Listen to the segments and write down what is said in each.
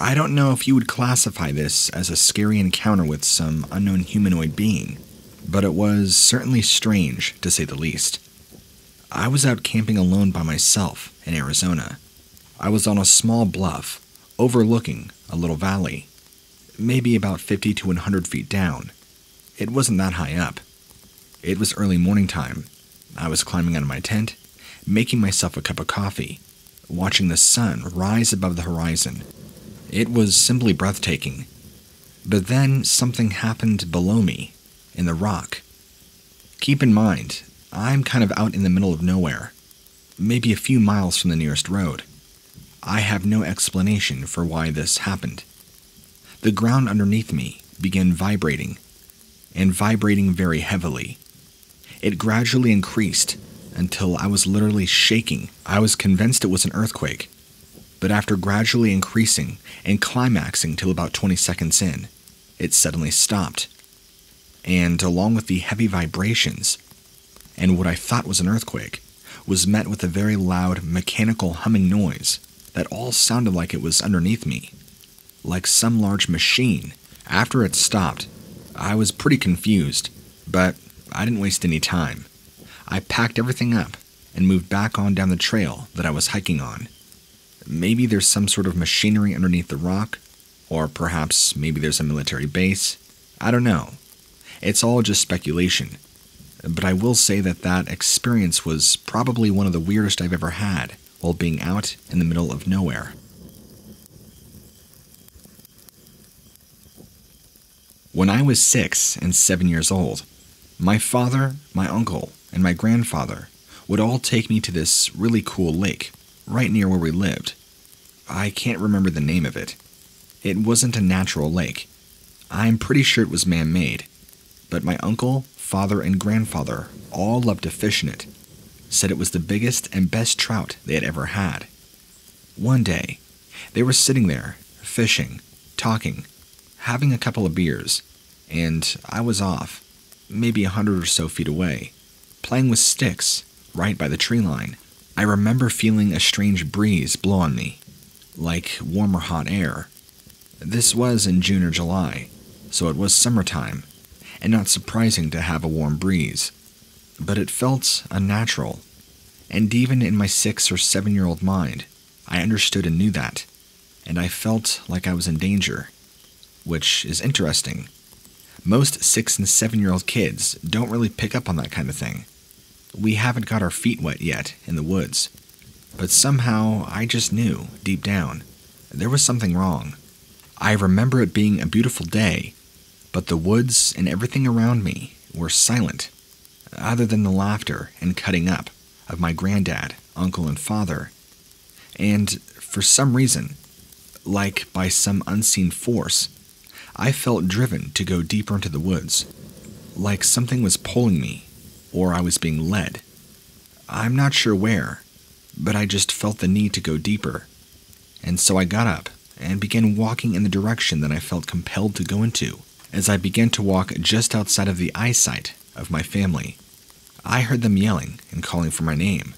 I don't know if you would classify this as a scary encounter with some unknown humanoid being, but it was certainly strange, to say the least. I was out camping alone by myself in Arizona. I was on a small bluff overlooking a little valley, maybe about 50 to 100 feet down. It wasn't that high up. It was early morning time. I was climbing out of my tent, making myself a cup of coffee, watching the sun rise above the horizon it was simply breathtaking. But then something happened below me, in the rock. Keep in mind, I'm kind of out in the middle of nowhere, maybe a few miles from the nearest road. I have no explanation for why this happened. The ground underneath me began vibrating, and vibrating very heavily. It gradually increased until I was literally shaking. I was convinced it was an earthquake but after gradually increasing and climaxing till about 20 seconds in, it suddenly stopped. And along with the heavy vibrations, and what I thought was an earthquake, was met with a very loud mechanical humming noise that all sounded like it was underneath me, like some large machine. After it stopped, I was pretty confused, but I didn't waste any time. I packed everything up and moved back on down the trail that I was hiking on. Maybe there's some sort of machinery underneath the rock, or perhaps maybe there's a military base. I don't know. It's all just speculation. But I will say that that experience was probably one of the weirdest I've ever had while being out in the middle of nowhere. When I was six and seven years old, my father, my uncle, and my grandfather would all take me to this really cool lake right near where we lived. I can't remember the name of it. It wasn't a natural lake. I'm pretty sure it was man made. But my uncle, father, and grandfather all loved to fish in it, said it was the biggest and best trout they had ever had. One day, they were sitting there, fishing, talking, having a couple of beers, and I was off, maybe a hundred or so feet away, playing with sticks right by the tree line. I remember feeling a strange breeze blow on me, like warm or hot air. This was in June or July, so it was summertime, and not surprising to have a warm breeze. But it felt unnatural, and even in my six or seven year old mind, I understood and knew that, and I felt like I was in danger, which is interesting. Most six and seven year old kids don't really pick up on that kind of thing. We haven't got our feet wet yet in the woods. But somehow I just knew, deep down, there was something wrong. I remember it being a beautiful day, but the woods and everything around me were silent, other than the laughter and cutting up of my granddad, uncle, and father. And for some reason, like by some unseen force, I felt driven to go deeper into the woods, like something was pulling me or I was being led. I'm not sure where, but I just felt the need to go deeper. And so I got up and began walking in the direction that I felt compelled to go into. As I began to walk just outside of the eyesight of my family, I heard them yelling and calling for my name.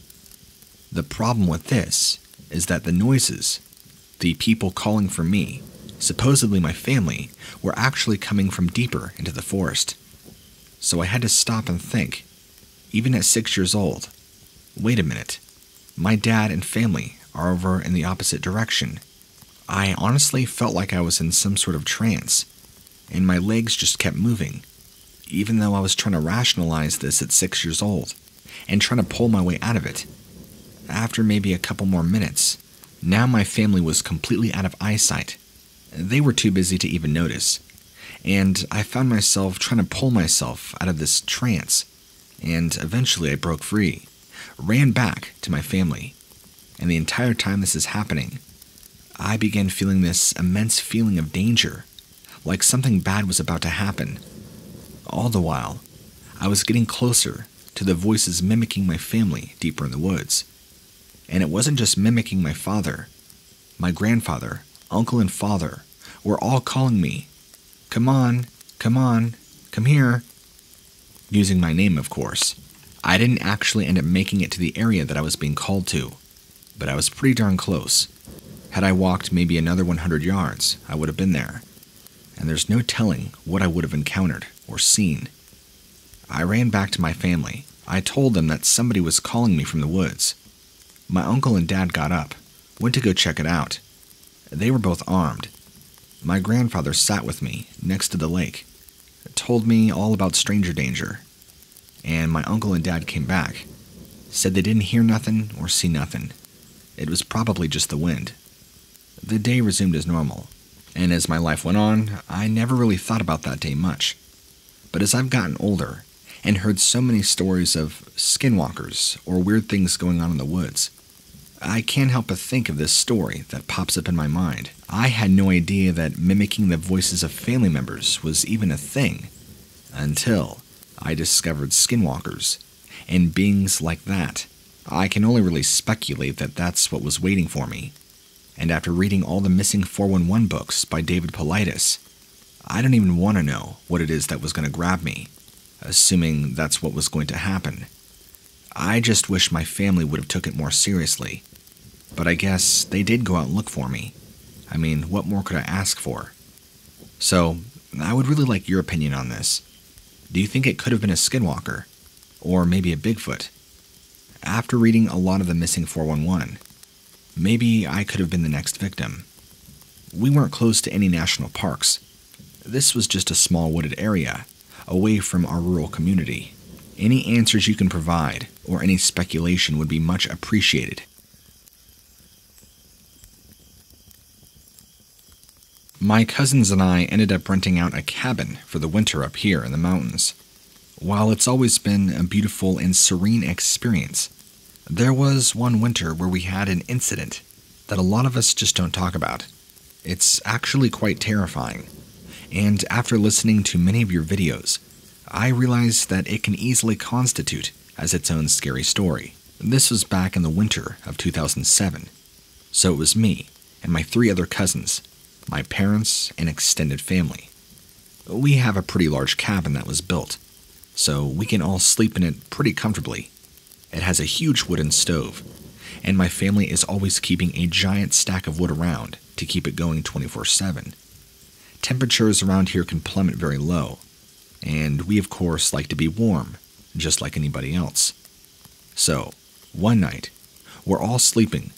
The problem with this is that the noises, the people calling for me, supposedly my family, were actually coming from deeper into the forest. So I had to stop and think even at six years old. Wait a minute. My dad and family are over in the opposite direction. I honestly felt like I was in some sort of trance, and my legs just kept moving, even though I was trying to rationalize this at six years old and trying to pull my way out of it. After maybe a couple more minutes, now my family was completely out of eyesight. They were too busy to even notice, and I found myself trying to pull myself out of this trance and eventually I broke free, ran back to my family. And the entire time this is happening, I began feeling this immense feeling of danger, like something bad was about to happen. All the while, I was getting closer to the voices mimicking my family deeper in the woods. And it wasn't just mimicking my father, my grandfather, uncle, and father were all calling me, Come on, come on, come here using my name, of course. I didn't actually end up making it to the area that I was being called to, but I was pretty darn close. Had I walked maybe another 100 yards, I would have been there. And there's no telling what I would have encountered or seen. I ran back to my family. I told them that somebody was calling me from the woods. My uncle and dad got up, went to go check it out. They were both armed. My grandfather sat with me next to the lake, told me all about stranger danger. And my uncle and dad came back, said they didn't hear nothing or see nothing. It was probably just the wind. The day resumed as normal, and as my life went on, I never really thought about that day much. But as I've gotten older and heard so many stories of skinwalkers or weird things going on in the woods, I can't help but think of this story that pops up in my mind. I had no idea that mimicking the voices of family members was even a thing until I discovered skinwalkers and beings like that. I can only really speculate that that's what was waiting for me. And after reading all the missing 411 books by David Paulides, I don't even want to know what it is that was going to grab me, assuming that's what was going to happen. I just wish my family would have took it more seriously. But I guess they did go out and look for me. I mean, what more could I ask for? So, I would really like your opinion on this. Do you think it could have been a skinwalker? Or maybe a Bigfoot? After reading a lot of the missing 411, maybe I could have been the next victim. We weren't close to any national parks. This was just a small wooded area, away from our rural community. Any answers you can provide, or any speculation, would be much appreciated. My cousins and I ended up renting out a cabin for the winter up here in the mountains. While it's always been a beautiful and serene experience, there was one winter where we had an incident that a lot of us just don't talk about. It's actually quite terrifying, and after listening to many of your videos, I realized that it can easily constitute as its own scary story. This was back in the winter of 2007, so it was me and my three other cousins, my parents, and extended family. We have a pretty large cabin that was built, so we can all sleep in it pretty comfortably. It has a huge wooden stove, and my family is always keeping a giant stack of wood around to keep it going 24 7. Temperatures around here can plummet very low, and we, of course, like to be warm, just like anybody else. So, one night, we're all sleeping,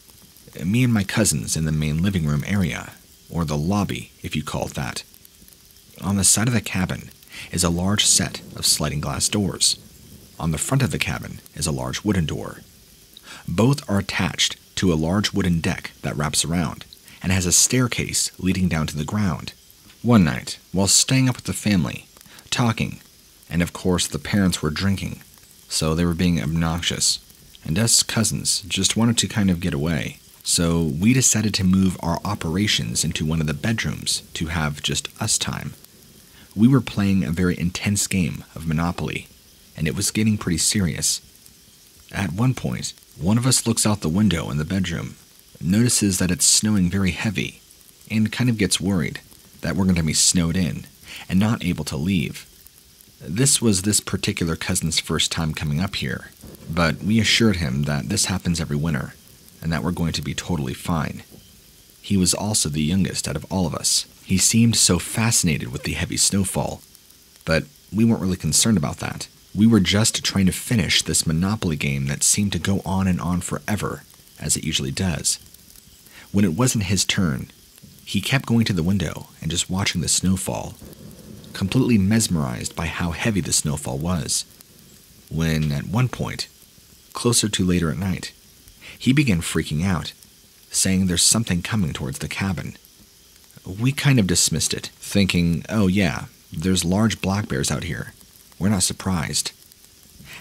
me and my cousins in the main living room area, or the lobby, if you call it that. On the side of the cabin is a large set of sliding glass doors. On the front of the cabin is a large wooden door. Both are attached to a large wooden deck that wraps around and has a staircase leading down to the ground. One night, while staying up with the family, talking, and of course the parents were drinking, so they were being obnoxious, and us cousins just wanted to kind of get away. So we decided to move our operations into one of the bedrooms to have just us time. We were playing a very intense game of Monopoly, and it was getting pretty serious. At one point, one of us looks out the window in the bedroom, notices that it's snowing very heavy, and kind of gets worried that we're going to be snowed in and not able to leave. This was this particular cousin's first time coming up here, but we assured him that this happens every winter and that we're going to be totally fine. He was also the youngest out of all of us. He seemed so fascinated with the heavy snowfall, but we weren't really concerned about that. We were just trying to finish this Monopoly game that seemed to go on and on forever, as it usually does. When it wasn't his turn, he kept going to the window and just watching the snowfall, completely mesmerized by how heavy the snowfall was. When, at one point, closer to later at night, he began freaking out, saying there's something coming towards the cabin. We kind of dismissed it, thinking, oh yeah, there's large black bears out here. We're not surprised.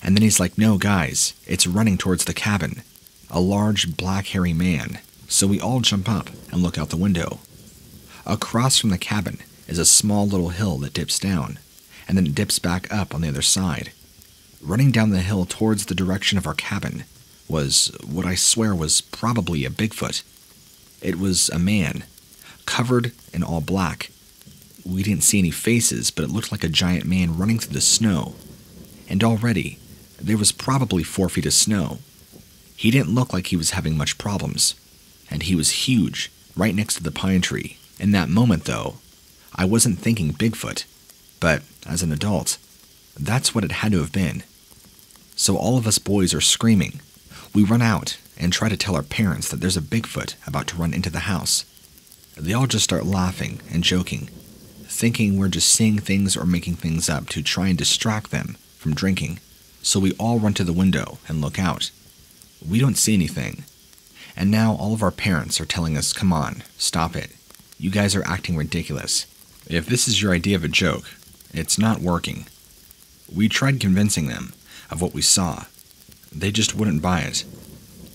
And then he's like, no, guys, it's running towards the cabin. A large black hairy man. So we all jump up and look out the window. Across from the cabin is a small little hill that dips down, and then dips back up on the other side. Running down the hill towards the direction of our cabin was what I swear was probably a Bigfoot. It was a man, covered in all black. We didn't see any faces, but it looked like a giant man running through the snow. And already, there was probably four feet of snow. He didn't look like he was having much problems, and he was huge right next to the pine tree. In that moment, though, I wasn't thinking Bigfoot, but as an adult, that's what it had to have been. So all of us boys are screaming. We run out and try to tell our parents that there's a Bigfoot about to run into the house. They all just start laughing and joking, thinking we're just seeing things or making things up to try and distract them from drinking. So we all run to the window and look out. We don't see anything. And now all of our parents are telling us, come on, stop it. You guys are acting ridiculous. If this is your idea of a joke, it's not working. We tried convincing them of what we saw. They just wouldn't buy it.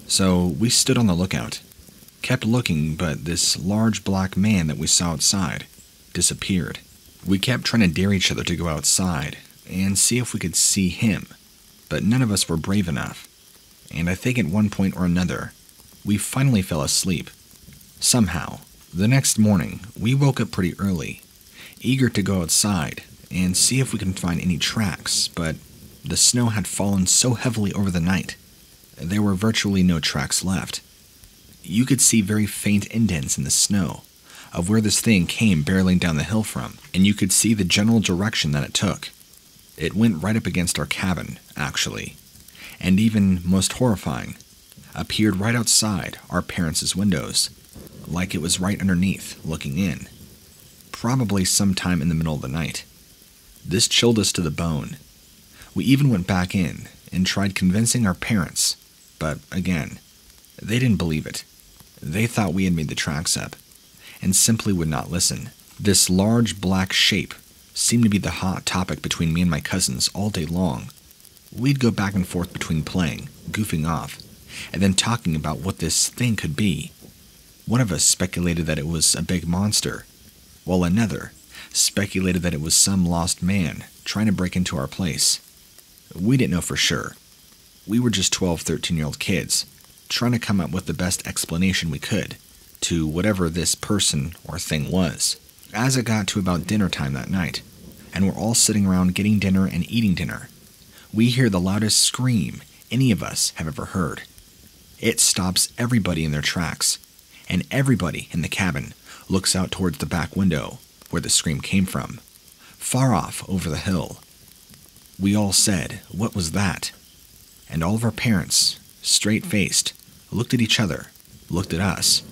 So we stood on the lookout, kept looking, but this large black man that we saw outside disappeared. We kept trying to dare each other to go outside and see if we could see him, but none of us were brave enough. And I think at one point or another, we finally fell asleep. Somehow, the next morning, we woke up pretty early, eager to go outside and see if we can find any tracks, but the snow had fallen so heavily over the night, there were virtually no tracks left. You could see very faint indents in the snow of where this thing came barreling down the hill from, and you could see the general direction that it took. It went right up against our cabin, actually, and even most horrifying, appeared right outside our parents' windows, like it was right underneath, looking in. Probably sometime in the middle of the night. This chilled us to the bone. We even went back in and tried convincing our parents, but again, they didn't believe it. They thought we had made the tracks up and simply would not listen. This large black shape seemed to be the hot topic between me and my cousins all day long. We'd go back and forth between playing, goofing off, and then talking about what this thing could be. One of us speculated that it was a big monster, while another speculated that it was some lost man trying to break into our place. We didn't know for sure. We were just 12, 13 year old kids, trying to come up with the best explanation we could to whatever this person or thing was. As it got to about dinner time that night, and we're all sitting around getting dinner and eating dinner, we hear the loudest scream any of us have ever heard. It stops everybody in their tracks, and everybody in the cabin looks out towards the back window where the scream came from, far off over the hill. We all said, What was that? And all of our parents, straight faced, looked at each other, looked at us.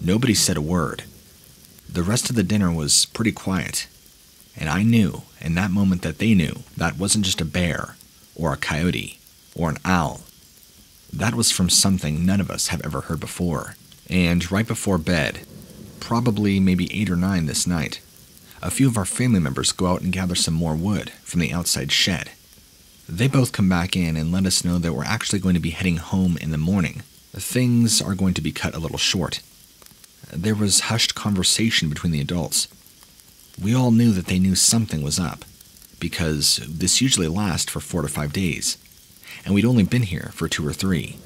Nobody said a word. The rest of the dinner was pretty quiet, and I knew in that moment that they knew that wasn't just a bear, or a coyote, or an owl. That was from something none of us have ever heard before. And right before bed, probably maybe 8 or 9 this night, a few of our family members go out and gather some more wood from the outside shed. They both come back in and let us know that we're actually going to be heading home in the morning. Things are going to be cut a little short. There was hushed conversation between the adults. We all knew that they knew something was up, because this usually lasts for four to five days, and we'd only been here for two or three.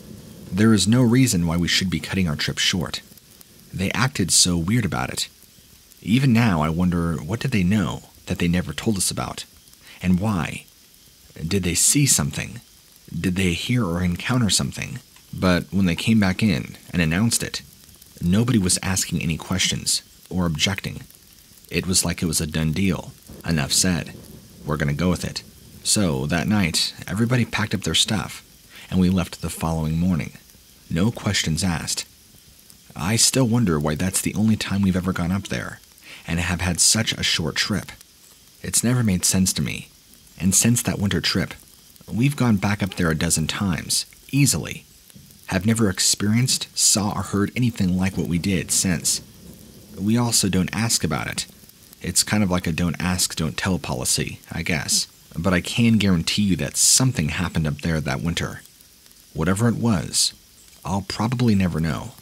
There is no reason why we should be cutting our trip short. They acted so weird about it. Even now, I wonder what did they know that they never told us about, and why? Did they see something? Did they hear or encounter something? But when they came back in and announced it, nobody was asking any questions or objecting. It was like it was a done deal. Enough said. We're going to go with it. So, that night, everybody packed up their stuff, and we left the following morning. No questions asked. I still wonder why that's the only time we've ever gone up there, and have had such a short trip. It's never made sense to me. And since that winter trip, we've gone back up there a dozen times, easily. Have never experienced, saw, or heard anything like what we did since. We also don't ask about it. It's kind of like a don't ask, don't tell policy, I guess. But I can guarantee you that something happened up there that winter. Whatever it was, I'll probably never know.